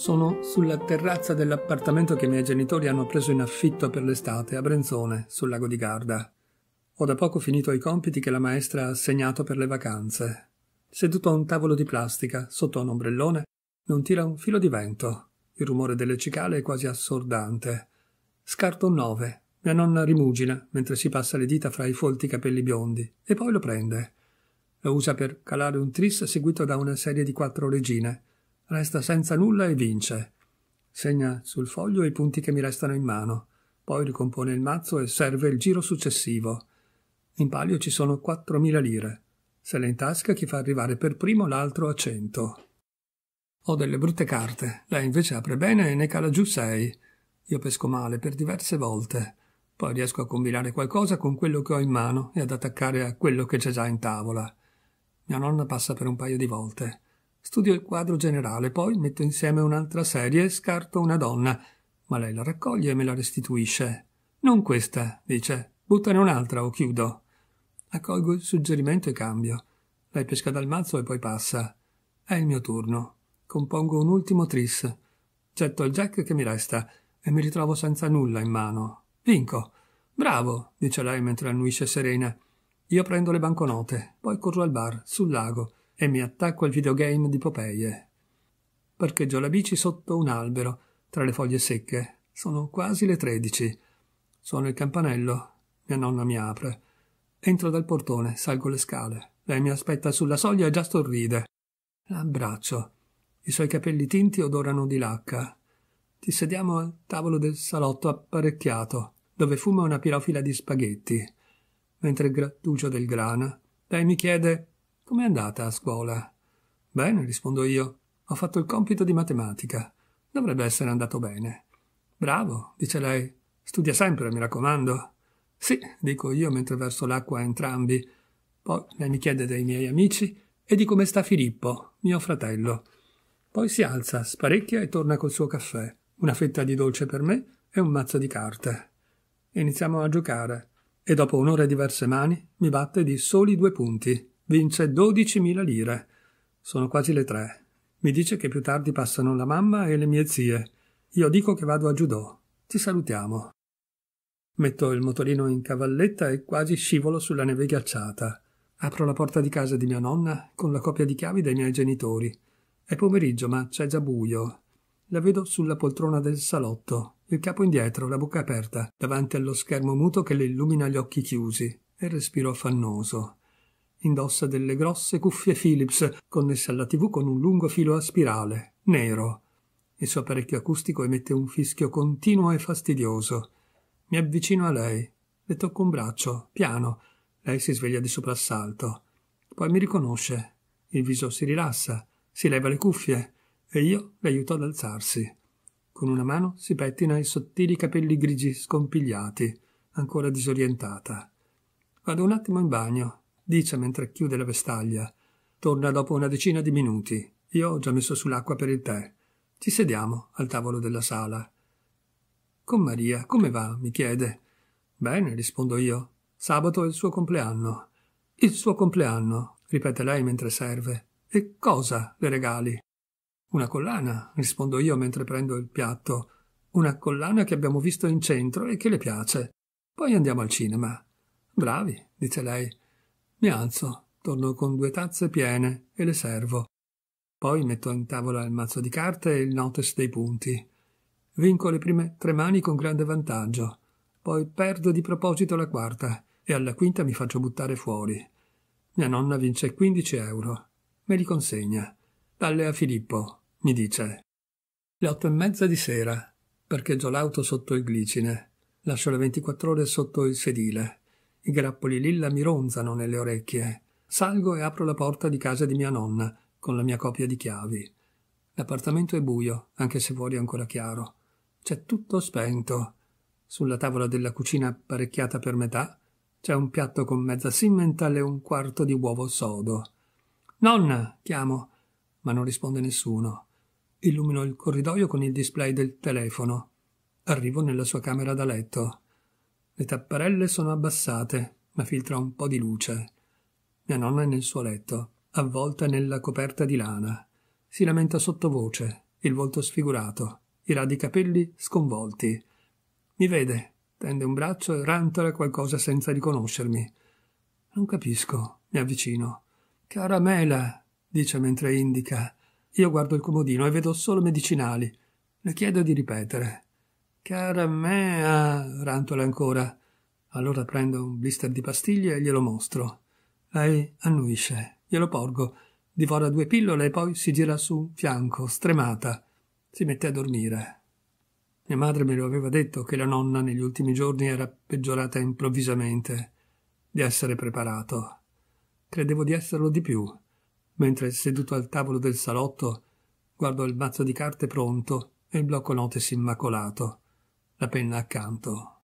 Sono sulla terrazza dell'appartamento che i miei genitori hanno preso in affitto per l'estate a Brenzone, sul lago di Garda. Ho da poco finito i compiti che la maestra ha assegnato per le vacanze. Seduto a un tavolo di plastica, sotto un ombrellone, non tira un filo di vento. Il rumore delle cicale è quasi assordante. Scarto un nove. Mia nonna rimugina mentre si passa le dita fra i folti capelli biondi e poi lo prende. Lo usa per calare un tris seguito da una serie di quattro regine Resta senza nulla e vince. Segna sul foglio i punti che mi restano in mano, poi ricompone il mazzo e serve il giro successivo. In palio ci sono 4.000 lire. Se le in tasca chi fa arrivare per primo l'altro a cento. Ho delle brutte carte, lei invece apre bene e ne cala giù sei. Io pesco male per diverse volte. Poi riesco a combinare qualcosa con quello che ho in mano e ad attaccare a quello che c'è già in tavola. Mia nonna passa per un paio di volte. Studio il quadro generale, poi metto insieme un'altra serie e scarto una donna, ma lei la raccoglie e me la restituisce. Non questa, dice, buttane un'altra o chiudo. Accolgo il suggerimento e cambio. Lei pesca dal mazzo e poi passa. È il mio turno. Compongo un ultimo tris. Getto il jack che mi resta e mi ritrovo senza nulla in mano. Vinco. Bravo, dice lei mentre annuisce serena. Io prendo le banconote, poi corro al bar, sul lago, e mi attacco al videogame di Popeye. Parcheggio la bici sotto un albero, tra le foglie secche. Sono quasi le tredici. Suono il campanello. Mia nonna mi apre. Entro dal portone, salgo le scale. Lei mi aspetta sulla soglia e già sorride. L'abbraccio. I suoi capelli tinti odorano di lacca. Ti sediamo al tavolo del salotto apparecchiato, dove fuma una pirofila di spaghetti. Mentre grattugio del grana, lei mi chiede Com'è andata a scuola? Bene, rispondo io. Ho fatto il compito di matematica. Dovrebbe essere andato bene. Bravo, dice lei. Studia sempre, mi raccomando. Sì, dico io mentre verso l'acqua entrambi. Poi lei mi chiede dei miei amici e di come sta Filippo, mio fratello. Poi si alza, sparecchia e torna col suo caffè, una fetta di dolce per me e un mazzo di carte. Iniziamo a giocare e dopo un'ora e diverse mani mi batte di soli due punti. Vince 12.000 lire. Sono quasi le tre. Mi dice che più tardi passano la mamma e le mie zie. Io dico che vado a judo. Ci salutiamo. Metto il motorino in cavalletta e quasi scivolo sulla neve ghiacciata. Apro la porta di casa di mia nonna con la copia di chiavi dei miei genitori. È pomeriggio, ma c'è già buio. La vedo sulla poltrona del salotto, il capo indietro, la bocca aperta, davanti allo schermo muto che le illumina gli occhi chiusi, e respiro affannoso. Indossa delle grosse cuffie Philips connesse alla tv con un lungo filo a spirale, nero. Il suo apparecchio acustico emette un fischio continuo e fastidioso. Mi avvicino a lei, le tocco un braccio, piano. Lei si sveglia di soprassalto. Poi mi riconosce. Il viso si rilassa, si leva le cuffie e io le aiuto ad alzarsi. Con una mano si pettina i sottili capelli grigi scompigliati, ancora disorientata. Vado un attimo in bagno, dice mentre chiude la vestaglia. Torna dopo una decina di minuti. Io ho già messo sull'acqua per il tè. Ci sediamo al tavolo della sala. Con Maria, come va? mi chiede. Bene, rispondo io. Sabato è il suo compleanno. Il suo compleanno, ripete lei mentre serve. E cosa le regali? Una collana, rispondo io mentre prendo il piatto. Una collana che abbiamo visto in centro e che le piace. Poi andiamo al cinema. Bravi, dice lei. Mi alzo, torno con due tazze piene e le servo. Poi metto in tavola il mazzo di carte e il notice dei punti. Vinco le prime tre mani con grande vantaggio. Poi perdo di proposito la quarta e alla quinta mi faccio buttare fuori. Mia nonna vince 15 euro. Me li consegna. Dalle a Filippo, mi dice. Le otto e mezza di sera. Parcheggio l'auto sotto il glicine. Lascio le 24 ore sotto il sedile. I grappoli lilla mi ronzano nelle orecchie. Salgo e apro la porta di casa di mia nonna, con la mia copia di chiavi. L'appartamento è buio, anche se fuori è ancora chiaro. C'è tutto spento. Sulla tavola della cucina apparecchiata per metà c'è un piatto con mezza simmental e un quarto di uovo sodo. Nonna, chiamo, ma non risponde nessuno. Illumino il corridoio con il display del telefono. Arrivo nella sua camera da letto. Le tapparelle sono abbassate, ma filtra un po' di luce. Mia nonna è nel suo letto, avvolta nella coperta di lana. Si lamenta sottovoce. il volto sfigurato, i radi capelli sconvolti. Mi vede, tende un braccio e rantola qualcosa senza riconoscermi. Non capisco, mi avvicino. Caramela, dice mentre indica. Io guardo il comodino e vedo solo medicinali. Le chiedo di ripetere. Caramea, rantola ancora. Allora prendo un blister di pastiglie e glielo mostro. Lei annuisce. Glielo porgo. Divora due pillole e poi si gira su un fianco, stremata. Si mette a dormire. Mia madre me lo aveva detto che la nonna negli ultimi giorni era peggiorata improvvisamente, di essere preparato. Credevo di esserlo di più, mentre seduto al tavolo del salotto guardo il mazzo di carte pronto e il blocco notes immacolato, la penna accanto.